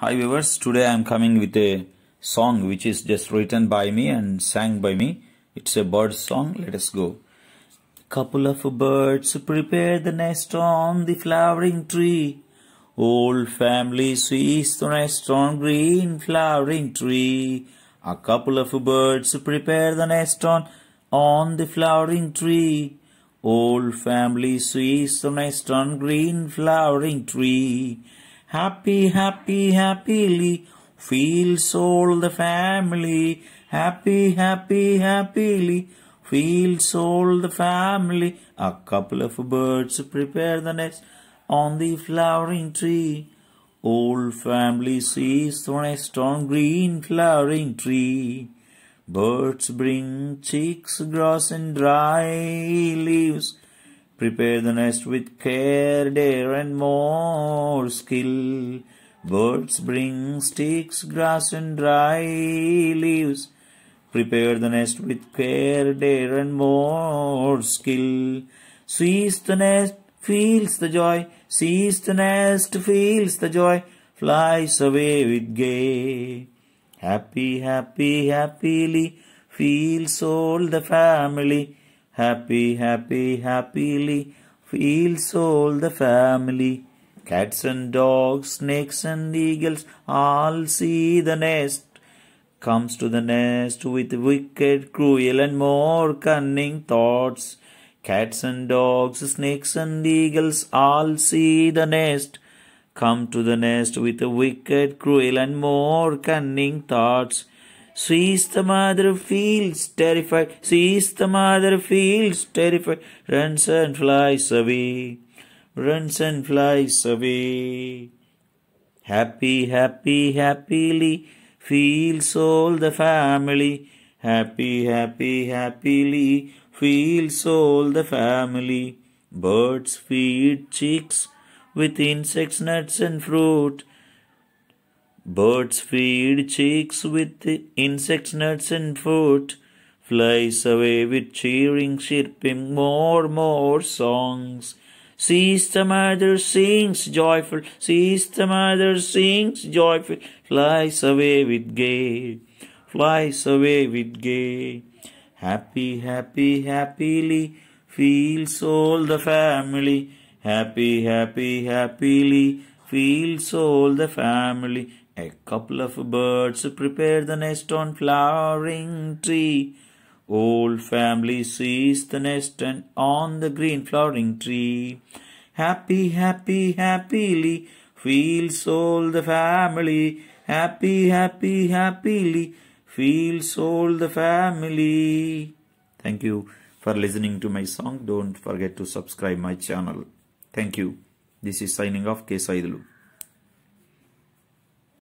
Hi viewers, today I am coming with a song which is just written by me and sang by me. It's a bird song. Let us go. A couple of birds prepare the nest on the flowering tree. Old family sees the nest on green flowering tree. A couple of birds prepare the nest on on the flowering tree. Old family sees the nest on green flowering tree. Happy, happy, happily feels all the family. Happy, happy, happily feels all the family. A couple of birds prepare the nest on the flowering tree. Old family sees the nest on green flowering tree. Birds bring chicks, grass, and dry leaves. Prepare the nest with care, dare, and more skill. Birds bring sticks, grass, and dry leaves. Prepare the nest with care, dare, and more skill. Sees the nest, feels the joy. Sees the nest, feels the joy. Flies away with gay. Happy, happy, happily feels all the family. Happy, happy, happily feels all the family. Cats and dogs, snakes and eagles all see the nest. Comes to the nest with wicked, cruel, and more cunning thoughts. Cats and dogs, snakes and eagles all see the nest. Come to the nest with wicked, cruel, and more cunning thoughts. Sees the mother, feels terrified. Sees the mother, feels terrified. Runs and flies away. Runs and flies away. Happy, happy, happily feels all the family. Happy, happy, happily feels all the family. Birds feed chicks with insects, nuts, and fruit. Birds feed chicks with insects, nuts, and fruit. Flies away with cheering, chirping more, more songs. Sees the mother sings joyful, sees the mother sings joyful, flies away with gay, flies away with gay. Happy, happy, happily feels all the family. Happy, happy, happily feels all the family. A couple of birds prepare the nest on flowering tree. Old family sees the nest and on the green flowering tree. Happy, happy, happily feels all the family. Happy, happy, happily feels all the family. Thank you for listening to my song. Don't forget to subscribe my channel. Thank you. This is signing off K. Saidulu.